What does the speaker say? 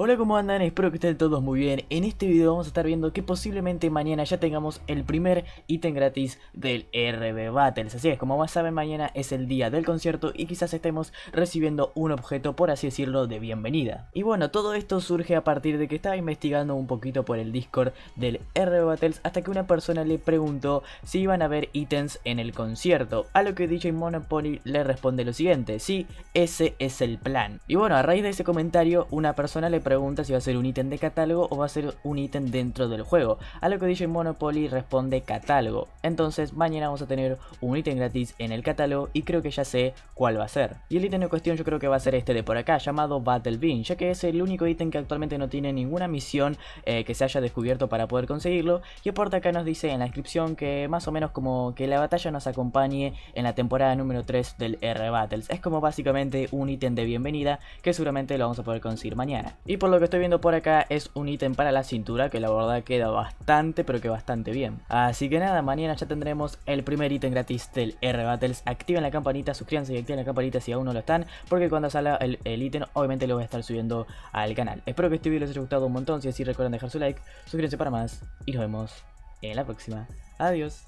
Hola, ¿cómo andan? Espero que estén todos muy bien. En este video vamos a estar viendo que posiblemente mañana ya tengamos el primer ítem gratis del RB Battles. Así es, como más saben, mañana es el día del concierto y quizás estemos recibiendo un objeto, por así decirlo, de bienvenida. Y bueno, todo esto surge a partir de que estaba investigando un poquito por el Discord del RB Battles hasta que una persona le preguntó si iban a haber ítems en el concierto. A lo que DJ Monopoly le responde lo siguiente, sí, ese es el plan. Y bueno, a raíz de ese comentario, una persona le pregunta si va a ser un ítem de catálogo o va a ser un ítem dentro del juego. A lo que DJ Monopoly responde catálogo. Entonces mañana vamos a tener un ítem gratis en el catálogo y creo que ya sé cuál va a ser. Y el ítem en cuestión yo creo que va a ser este de por acá, llamado Battle Bean, ya que es el único ítem que actualmente no tiene ninguna misión eh, que se haya descubierto para poder conseguirlo. Y aporta acá nos dice en la descripción que más o menos como que la batalla nos acompañe en la temporada número 3 del R Battles. Es como básicamente un ítem de bienvenida que seguramente lo vamos a poder conseguir mañana. Por lo que estoy viendo por acá es un ítem para la cintura que la verdad queda bastante pero que bastante bien. Así que nada, mañana ya tendremos el primer ítem gratis del R Battles. Activen la campanita, suscríbanse y activen la campanita si aún no lo están porque cuando salga el, ítem obviamente lo voy a estar subiendo al canal. Espero que este video les haya gustado un montón, si así recuerden dejar su like, suscríbanse para más y nos vemos en la próxima. Adiós.